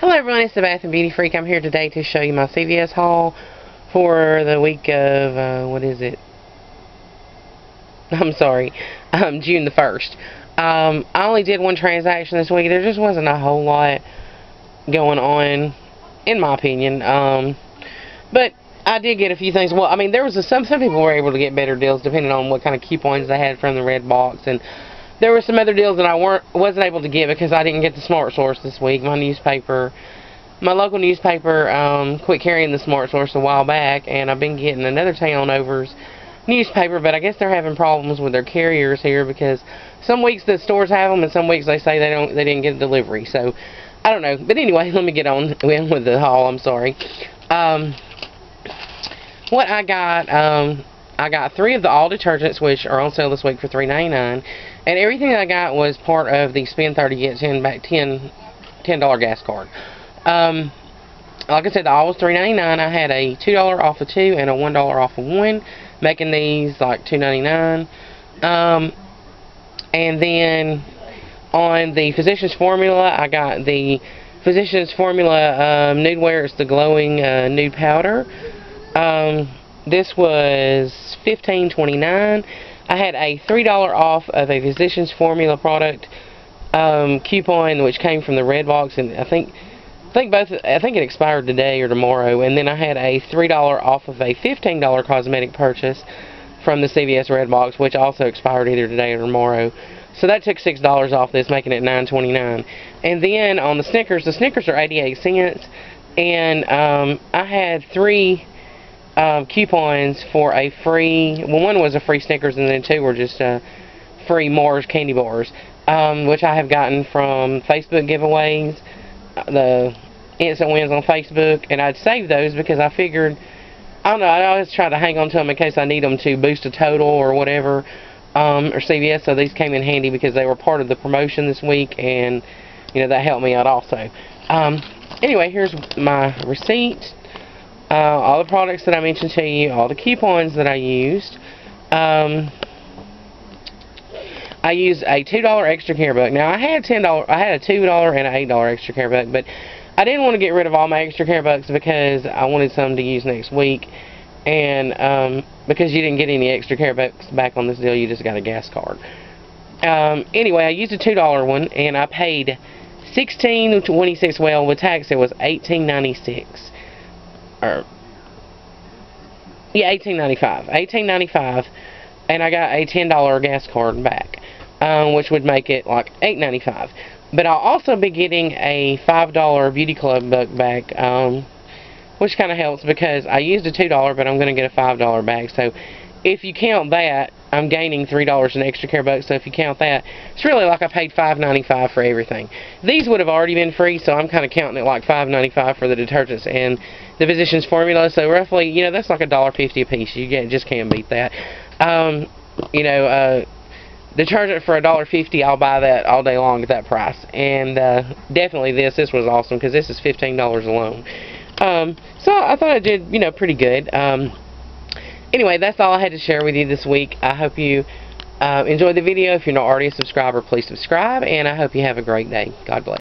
Hello everyone, it's the Bath and Beauty Freak. I'm here today to show you my CVS haul for the week of, uh, what is it? I'm sorry, um, June the 1st. Um, I only did one transaction this week. There just wasn't a whole lot going on, in my opinion. Um, but I did get a few things. Well, I mean, there was a, some some people were able to get better deals depending on what kind of coupons they had from the red box and there were some other deals that I weren't wasn't able to get because I didn't get the Smart Source this week. My newspaper, my local newspaper, um, quit carrying the Smart Source a while back, and I've been getting another town over's newspaper, but I guess they're having problems with their carriers here because some weeks the stores have them, and some weeks they say they don't, they didn't get a delivery. So I don't know. But anyway, let me get on in with the haul. I'm sorry. Um, what I got, um, I got three of the all detergents, which are on sale this week for $3.99. And everything I got was part of the spend 30 get 10 back 10 $10 gas card. Um, like I said, the all was $3.99. I had a $2 off of two and a $1 off of one, making these like $2.99. Um, and then on the Physicians Formula, I got the Physicians Formula um, Nude Wear. It's the glowing uh, nude powder. Um, this was $15.29. I had a $3 off of a Physicians Formula product um, coupon, which came from the red box, and I think I think both I think it expired today or tomorrow. And then I had a $3 off of a $15 cosmetic purchase from the CVS red box, which also expired either today or tomorrow. So that took $6 off this, making it $9.29. And then on the Snickers, the Snickers are 88 cents. And um, I had three um, coupons for a free, well one was a free Snickers and then two were just uh, free Mars candy bars, um, which I have gotten from Facebook giveaways, uh, the instant wins on Facebook, and I'd save those because I figured, I don't know, I always try to hang on to them in case I need them to boost a total or whatever, um, or CVS, so these came in handy because they were part of the promotion this week, and, you know, that helped me out also. Um, anyway, here's my receipt uh, all the products that I mentioned to you, all the coupons that I used. Um, I used a $2 extra care buck. Now, I had $10, I had a $2 and an $8 extra care buck, but I didn't want to get rid of all my extra care bucks because I wanted some to use next week. And um, because you didn't get any extra care bucks back on this deal, you just got a gas card. Um, anyway, I used a $2 one, and I paid 16.26. Well, with tax, it was 18.96 or yeah, 18.95. 18.95 and I got a $10 gas card back, um, which would make it like 8.95. But I'll also be getting a $5 Beauty Club buck back, um, which kind of helps because I used a $2, but I'm going to get a $5 back. So if you count that, I'm gaining $3 in extra care bucks, so if you count that, it's really like I paid $5.95 for everything. These would have already been free, so I'm kind of counting it like $5.95 for the detergents and the Physicians Formula, so roughly, you know, that's like a $1.50 a piece. You get, just can't beat that. Um, you know, uh, detergent for a dollar fifty I'll buy that all day long at that price and uh, definitely this this was awesome because this is $15 alone um, so I thought I did you know pretty good um, anyway, that's all I had to share with you this week. I hope you uh, enjoyed the video. If you're not already a subscriber, please subscribe, and I hope you have a great day. God bless.